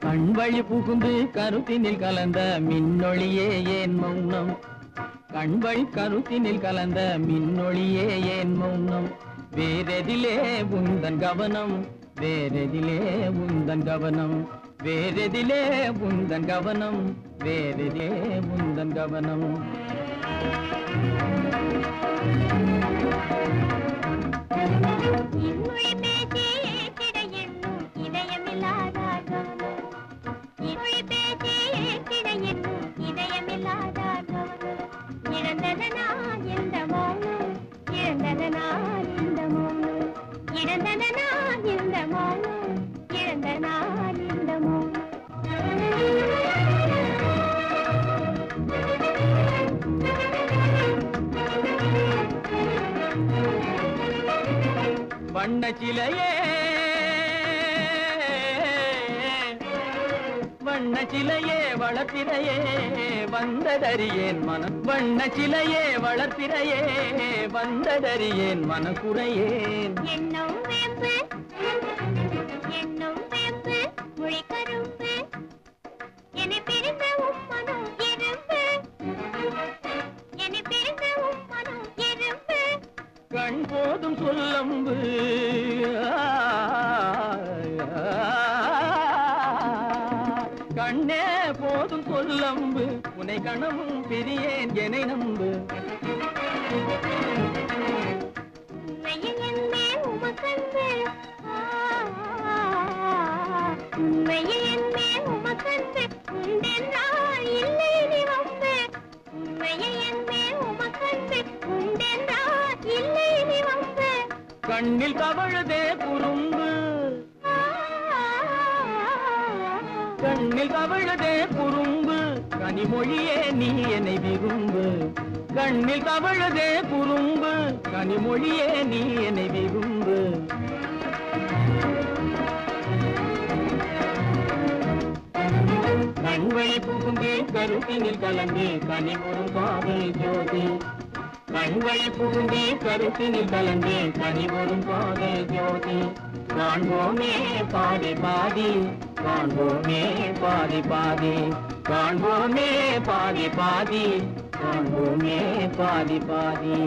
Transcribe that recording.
கண் வழி புகுந்து கருத்தினில் கலந்த மின்னொழியே ஏன் மௌனம்? கண் கருத்தினில் கலந்த மின்னொழியே ஏன் மௌனம்? வேறெதிலே உந்தன் கவனம் வேறெதிலே உந்தன் கவனம். வேறெதிலே உந்தன் கவனம் வேறெதிலே உந்தன் கவனம். இழந்ததனா இந்த மௌனம் இழந்ததனா இந்த மௌனம் இந்த வண்ண சிலையே வண்ண சிலையே வளர்ப்பிறையே வந்ததறியேன் மனம். வண்ண சிலையே வளர்ப்பிறையே வந்ததறியேன் மனக்குறையேன். எண்ணம் வேம்பு எண்ணம் வேம்பு மொழி கரும்பு என்னை பிரிந்த உம்மனும் இரும்பு என்னை பிரிந்த உம்மனும் இரும்பு கண் போதும் சொல்லம்பு. கண்ணே போதும் சொல்லம்பு உனை கணமும் பிரியேன் எனை நம்பு. உண்மையில் என்னே உமக்கன்பு. உண்டென்றால் இல்லை என்னே உமக்கன்பு. இல்லை கண்ணில் கவழுதே குறும்பு. கண்ணில் கவழுதே குறும்பு கனிமொழியே நீ என்னை விரும்பு. கண்ணில் கவழுதே குறும்பு கனிமொழியே நீ என்னை விரும்பு. கண்வழி புகுந்தே கருத்தினில் கலந்து கனிமொரு காதல் ஜோதி. கண்வழி புகுந்தே கருத்தினில் கலந்து கனிமொரும் காதல் ஜோதி. காண்போமே பாடி பாடி காண்போமே பாதி பாதி காண்போமே பாதி பாதி காண்போமே பாதி பாதி